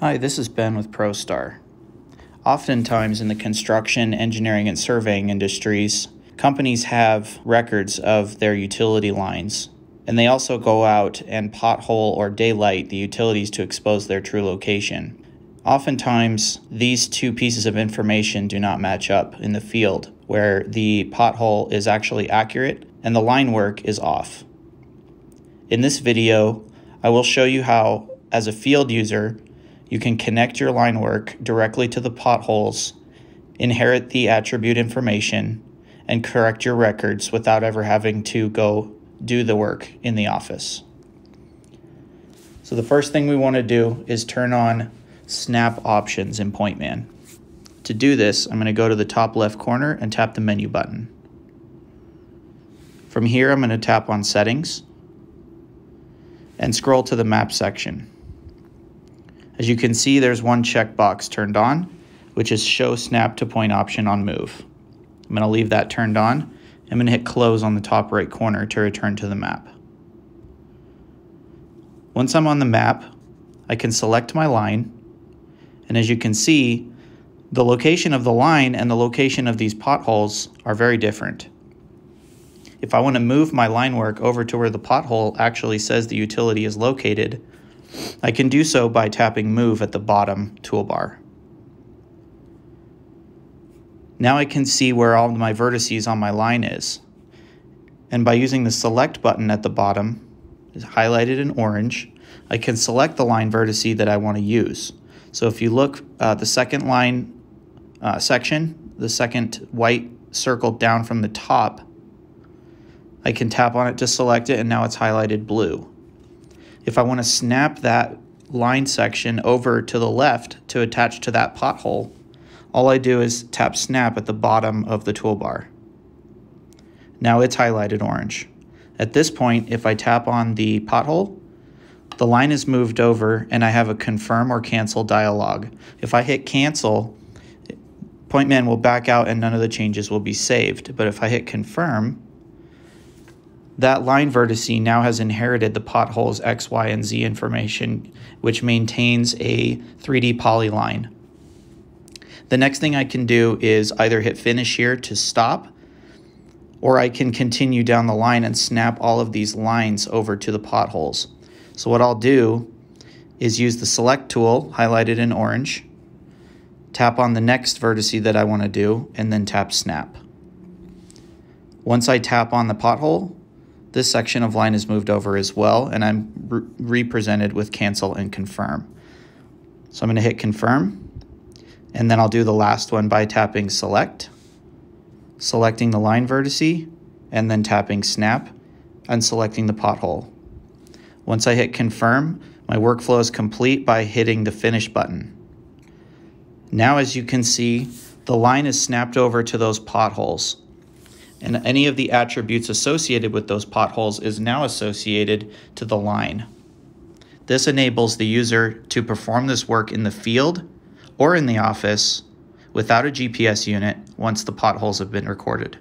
Hi, this is Ben with ProStar. Oftentimes in the construction, engineering, and surveying industries, companies have records of their utility lines, and they also go out and pothole or daylight the utilities to expose their true location. Oftentimes, these two pieces of information do not match up in the field, where the pothole is actually accurate and the line work is off. In this video, I will show you how, as a field user, you can connect your line work directly to the potholes, inherit the attribute information, and correct your records without ever having to go do the work in the office. So the first thing we want to do is turn on snap options in PointMan. To do this, I'm going to go to the top left corner and tap the menu button. From here, I'm going to tap on settings and scroll to the map section. As you can see, there's one checkbox turned on, which is show snap to point option on move. I'm going to leave that turned on. I'm going to hit close on the top right corner to return to the map. Once I'm on the map, I can select my line. And as you can see, the location of the line and the location of these potholes are very different. If I want to move my line work over to where the pothole actually says the utility is located, I can do so by tapping Move at the bottom toolbar. Now I can see where all my vertices on my line is. And by using the Select button at the bottom, highlighted in orange, I can select the line vertice that I want to use. So if you look, uh, the second line uh, section, the second white circle down from the top, I can tap on it to select it and now it's highlighted blue. If I want to snap that line section over to the left to attach to that pothole, all I do is tap snap at the bottom of the toolbar. Now it's highlighted orange. At this point, if I tap on the pothole, the line is moved over and I have a confirm or cancel dialog. If I hit cancel, PointMan will back out and none of the changes will be saved. But if I hit confirm, that line vertice now has inherited the pothole's X, Y, and Z information, which maintains a 3D polyline. The next thing I can do is either hit finish here to stop, or I can continue down the line and snap all of these lines over to the potholes. So what I'll do is use the select tool, highlighted in orange, tap on the next vertice that I want to do, and then tap snap. Once I tap on the pothole, this section of line is moved over as well, and I'm re represented with cancel and confirm. So I'm going to hit confirm, and then I'll do the last one by tapping select, selecting the line vertice, and then tapping snap, and selecting the pothole. Once I hit confirm, my workflow is complete by hitting the finish button. Now as you can see, the line is snapped over to those potholes and any of the attributes associated with those potholes is now associated to the line. This enables the user to perform this work in the field or in the office without a GPS unit once the potholes have been recorded.